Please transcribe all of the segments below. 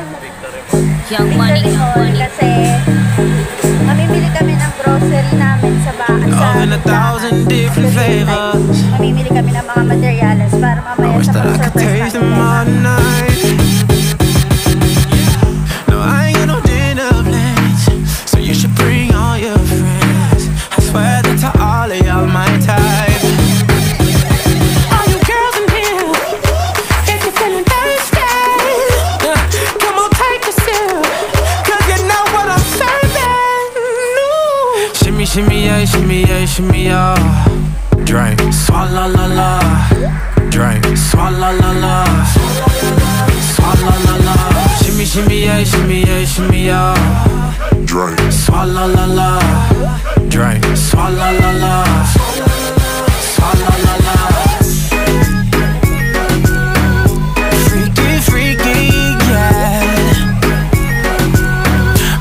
Young money, Victory Mall money. kasi mamimili kami ng grocery namin sa bahay. Love in a thousand different flavors. Mamimili kami ng mga materials para I mamaya wish sa that I could pag-surprise taste them natin. Yeah, shimmy, yeah, shimmy, yeah. Drink. Swalla la la. Drink, swalla la la. Swalla la la. Freaky, freaky, yeah.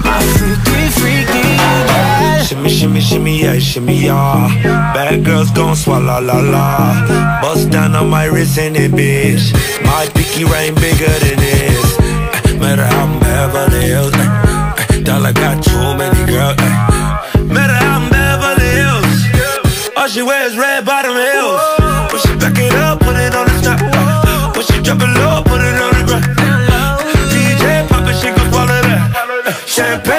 My freaky, freaky, yeah. Shimmy, shimmy, shimmy, yeah, shimmy, yeah. Bad girls gon' swallow la la. Bust down on my wrist and it, bitch. My pinky ring bigger than this. Beverly Hills. eh, eh, Dollar got too many girls. eh. Matter how I'm Beverly Hills. All she wears red bottom heels. When she back it up, put it on the top. eh. When she drop it low, put it on the ground. DJ pop it, she gon' swallow that. Champagne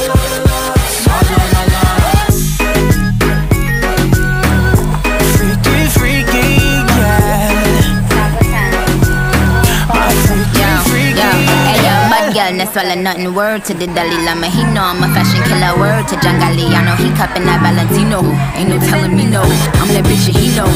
Girl, no swallow nothing. Word to the Dalai Lama, he know I'm a fashion killer. Word to John Galliano, he cupping that Valentino. Ain't no telling me no, I'm that bitch that he know.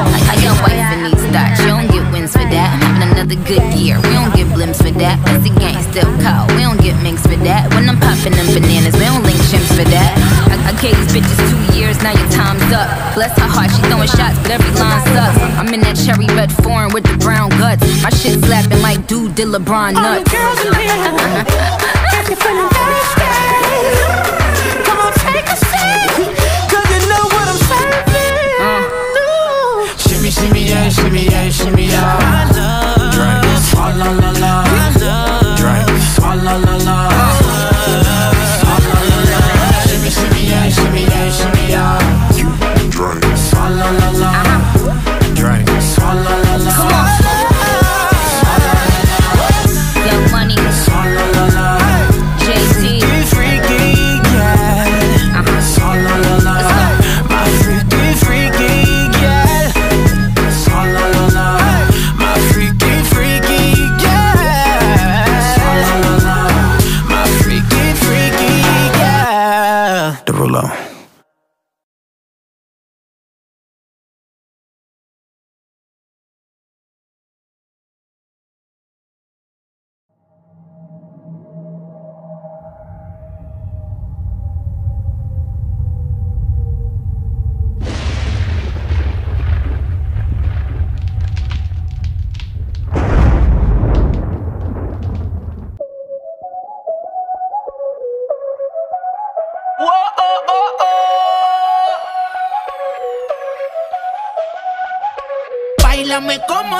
Like how your wife in these thoughts, you don't get wins for that. I'm having another good year, we don't get blimps for that. Cause the gang still cold, we don't get minks for that. When I'm popping them bananas, we don't link chimps for that. I, I gave these bitches two years, now your time's up. Bless her heart, she throwing shots, but every line sucks. I'm in that cherry red foreign with the brown guts. My shit slapping like dude did LeBron nuts. All the girls in here, you're feeling thirsty, come on take a sip, shimmy, yeah, shimmy, yeah, shimmy, yeah. Drink, swalla la la. la. Drink, swalla la la. Swalla la la. la. Shimmy, shimmy, yeah, shimmy, yeah, shimmy, yeah. Drink. Swalla la la. Drink,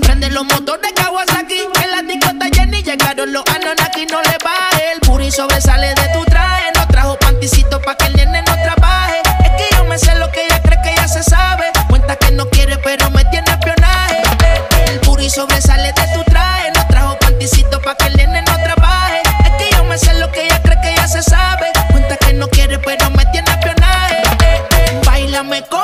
Prende los motores Kawasaki. En la discota Jenny llegaron los Anonaki. No le va el puri sobresale de tu traje. No trajo panticito pa' que el nene no trabaje. Es que yo me sé lo que ella cree que ya se sabe. Cuenta que no quiere, pero me tiene espionaje. El puri sobresale de tu traje. No trajo panticito pa' que el nene no trabaje. Es que yo me sé lo que ella cree que ya se sabe. Cuenta que no quiere, pero me tiene espionaje. Bailame con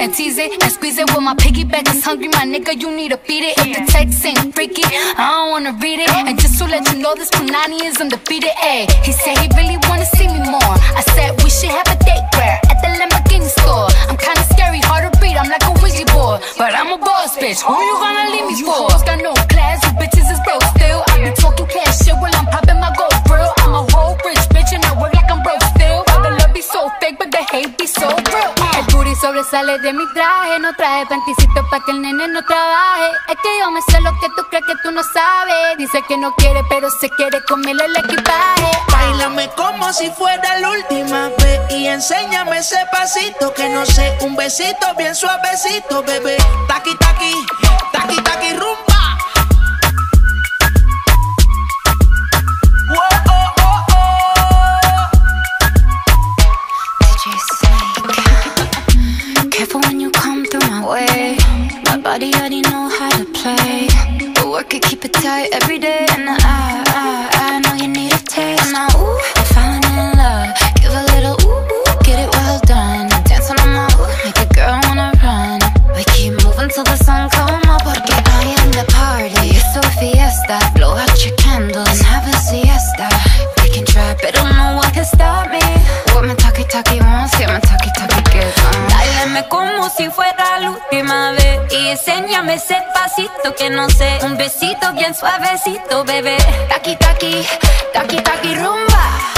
and tease it and squeeze it. When my piggyback is hungry, my nigga, you need to beat it. If the text ain't freaky, I don't wanna read it. And just to let you know, this Punani is undefeated. Ayy, he said he really wanna see me more. I said we should have a date where at the Lamborghini store. I'm kinda scary, hard to read. I'm like a Ouija board, but I'm a boss bitch. Who you gonna leave me for? You got no class, you bitches is broke. sale de mi traje. No traje panticito pa' que el nene no trabaje. Es que yo me sé lo que tú crees que tú no sabes. Dice que no quiere, pero se quiere comerle el equipaje. Bailame como si fuera la última vez. Y enséñame ese pasito que no sé. Un besito bien suavecito, bebé. Taqui, taqui, taqui, taqui, rumbo. Body already know how to play. But work it, keep it tight every day and I Un besito bien suavecito, bebé. Taki, taki, taki, taki, rumba.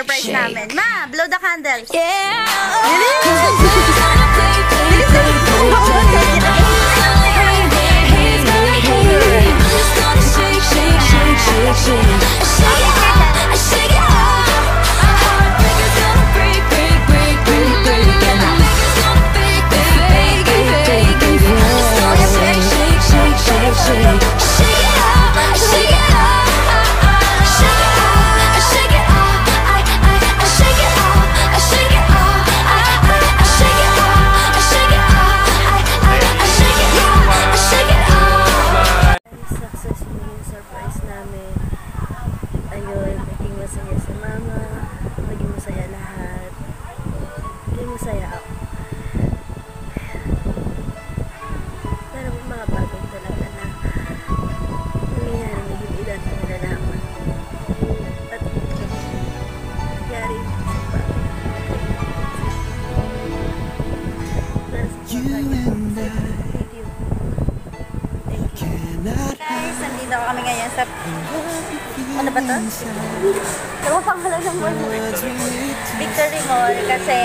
Surprise namin. Ma, blow the candles. Yeah. Successful masaya si mama. Naging masaya lahat. Naging masaya ako. Pero mga bagay talaga na nangyayari na hindi natin nalalaman. At nangyari sa bagay. You and I Guys, nandito kami ngayon sa... Ano ba to? Ano pangalan ng mall? Victory Mall kasi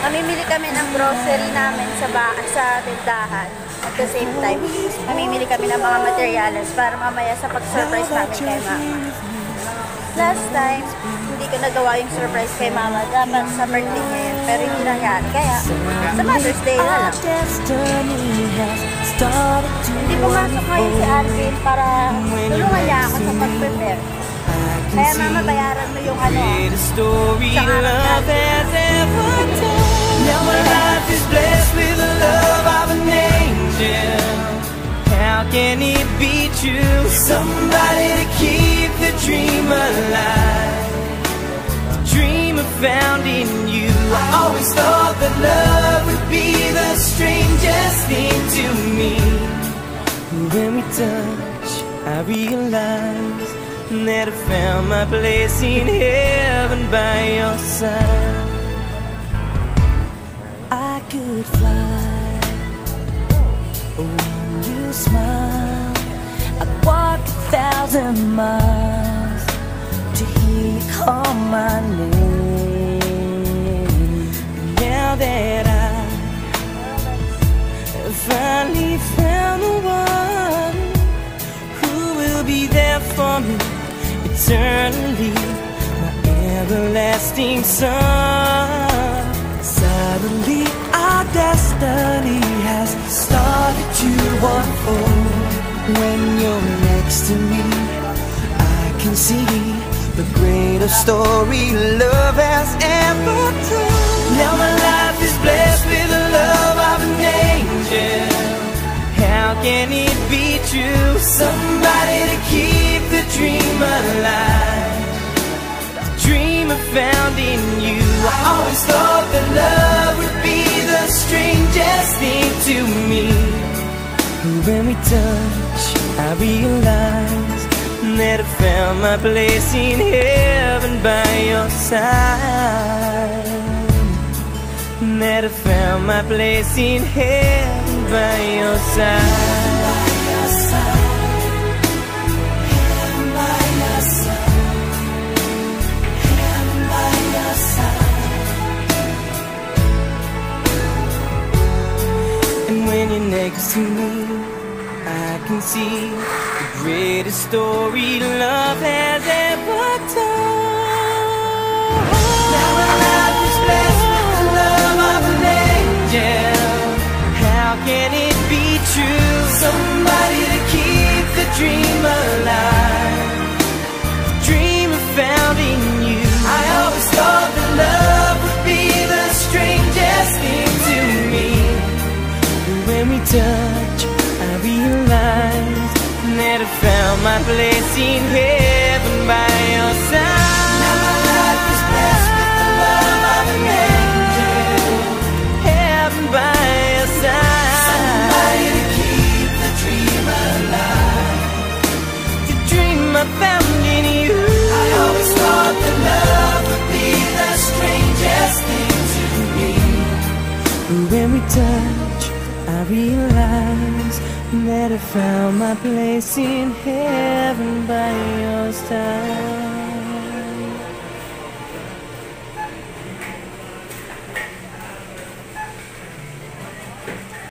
mamimili kami ng grocery namin sa ba sa tindahan. At the same time, mamimili kami ng mga materials para mamaya sa pag-surprise namin kay mama. Last time, hindi ko nagawa yung surprise kay mama. Dapat sa birthday niya yun. Pero hindi nangyari. Kaya, sa Mother's Day na lang. Hindi pumasok ngayon si Alvin para tulungan niya ako. Kaya mama, bayaran mo yung ano. Ah. Greatest Sa love has ever told. Now my life is blessed with the love of an angel. How can it be true? Somebody to keep the dream alive. The dream I found in you. I always thought that love would be the strangest thing to me. When we touch, I realize that I found my place in heaven by your side. I could fly when you smile. I'd walk a thousand miles to hear you call my name. Now that I finally found the one who will be there for me eternally, my everlasting son. Suddenly, our destiny has started to unfold. When you're next to me, I can see the greatest story love has ever told. Now my life is blessed with the love of an angel. How can it be true? Somebody in you. I always thought that love would be the strangest thing to me. When we touch, I realize that I found my place in heaven by your side. That I found my place in heaven by your side. My place in heaven by your side. Now my life is blessed with the love of an angel. Heaven by your side. Somebody to keep the dream alive. The dream I found in you. I always thought that love would be the strangest thing to me. When we touch, I realize that I found my place in heaven by your side.